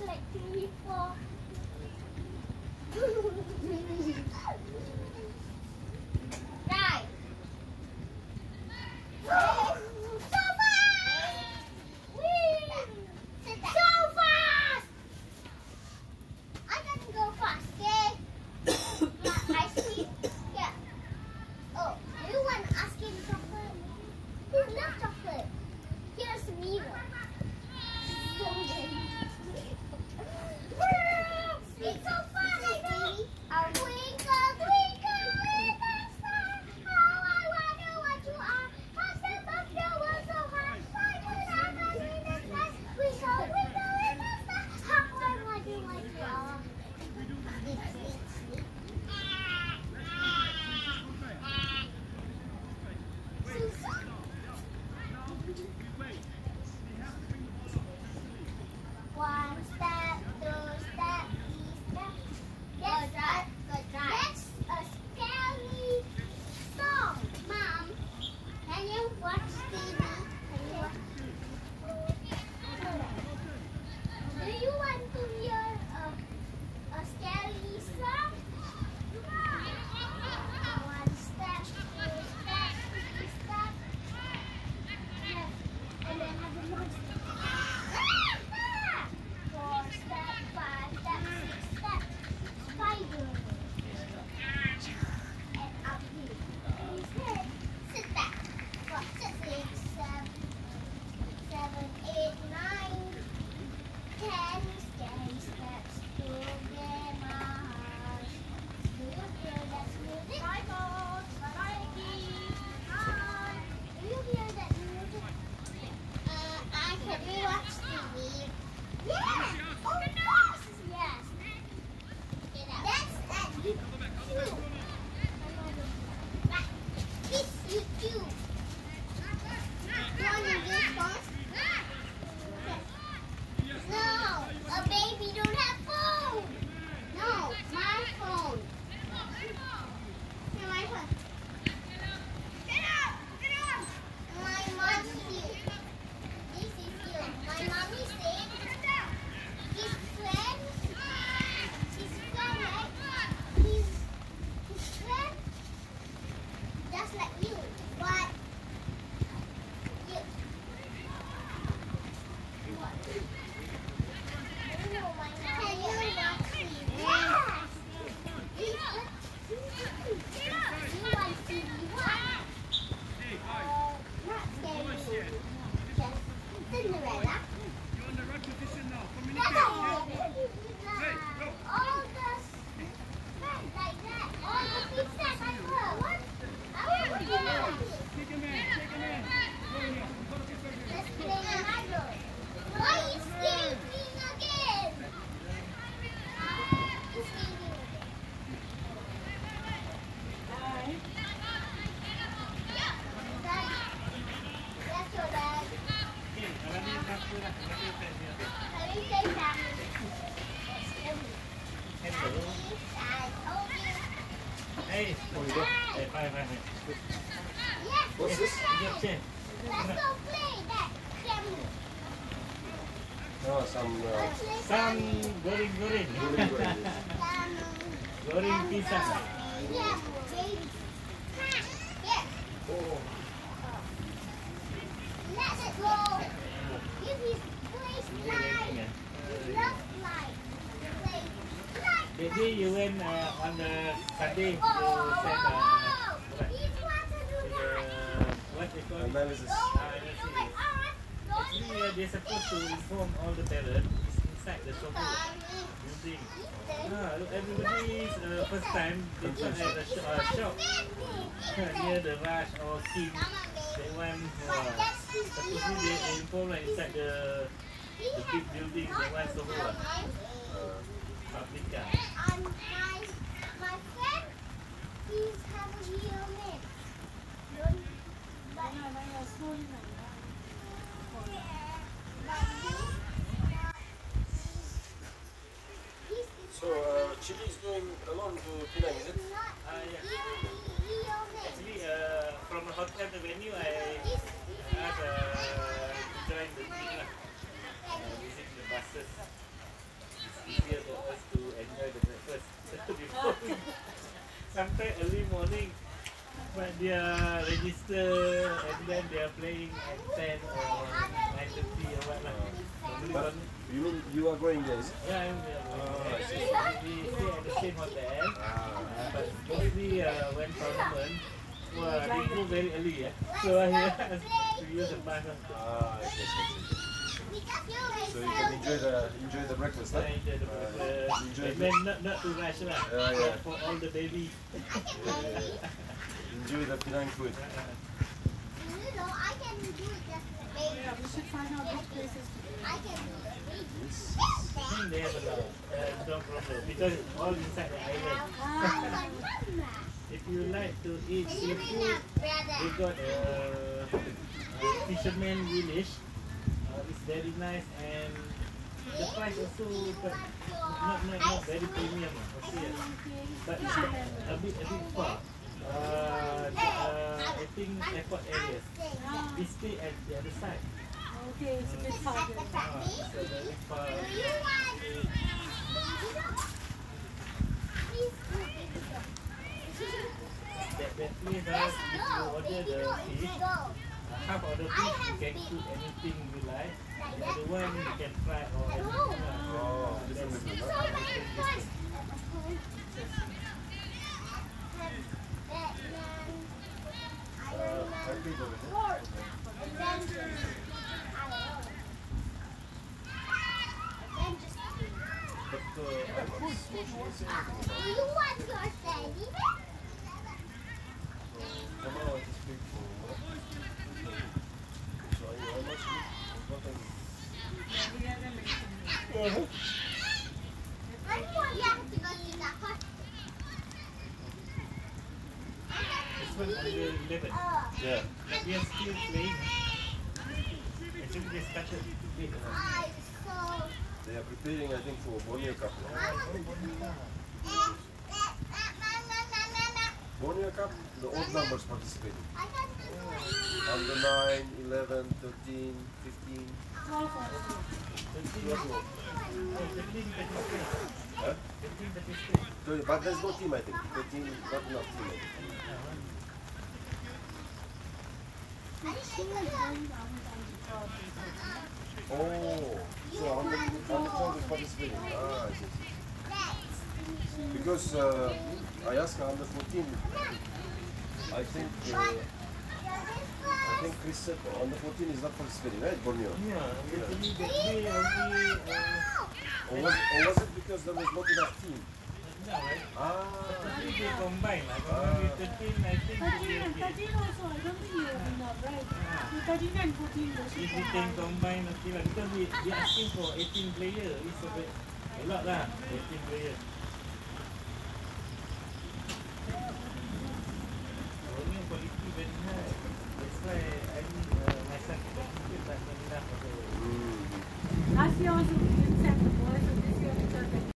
Like three, four. Let's go play that camel. No, some... Uh, some goreng-goreng. Goreng-goreng. Goreng pisang. Yeah. Yeah. Oh. let's go. Give his place light. Love light. Baby, you went uh, on the Sunday to set up. analysis. Actually, uh, they're supposed to inform all the parents inside the shopper building. Ah, look, everybody's uh, first time they uh, come at the sh uh, shop. near the rush or team. They want uh, supposedly they, inform like, inside the the big building. They want Soho. Uh, public car. Um, my, my friend, he's having a so, uh, Chile is doing a lot to Penang, is it? Uh, yeah. Actually, uh, from the hotel, the venue, I had uh, joined the team, uh, using the buses. It's easier for us to enjoy the breakfast before. Sometimes early morning, but they are register and then they are playing at 10 or 9.30 or what lah. But you you are going there, yeah, I'm there. Oh, I see. we stay at the same hotel. Ah. Uh, but mostly uh, when tournament, well, they go very early. Yeah? So I have to use the bus. Ah, I see, I see, So you can enjoy the enjoy the breakfast, huh? I enjoy the Uh, breakfast. enjoy And then not, not too rush lah. Yeah, yeah. For all the baby. Enjoy the Penang food. Uh, You know, I can do it just Yeah, we should find out which places to go. I can do it. I think they have a lot. Uh, no problem. Because all inside the island. If you like to eat Can you bring seafood, we got a, a fisherman village. Uh, it's very nice and the price also quite not not, not very premium. lah, Okay, but it's a bit a bit far. Uh, the, uh, I think airport areas. Ah, We stay at the other side. okay, it's a bit farther. Uh, it's a very far. Do you want? That, that place, uh, if you order the fish, uh, half of the fish you can cook anything you like. The other one you can fry or anything. lah. Oh, different That's- different, So huh? very first. Uh, I paid over there. And then, I don't know. And then just But uh, Do you want your teddy bear? Come on, I just paid for what? So how much? What time? When you want to go to the hot this one under 11. uh, Yeah. We are still playing. They They are preparing, I think, for Borneo Cup. Cup, the old numbers do it. Under 9, 11, 13, 15. Twelve or so. 13, oh, 13, 33. Huh? 13, 33. So, but there's no team, I think. 13, not enough team. Oh, so under 12 is participating. Ah, I see. Next. Because uh, I asked her under 14, I think uh, I think Chris said under 14 is not participating, right, Borneo? Yeah, actually that day only, uh, Or was, or was it because there was not enough team? no, right? Ah, Actually they combine. Like, uh, 13, I think Thirteen they thirteen also, I don't think you have enough, right? You thirteen and fourteen, If should we can combine. combine, okay lah. Because we, we asking for 18 player. It's a, bit, a lot lah, 18 player. Mm. Last year also we didn't have the boys, so this year we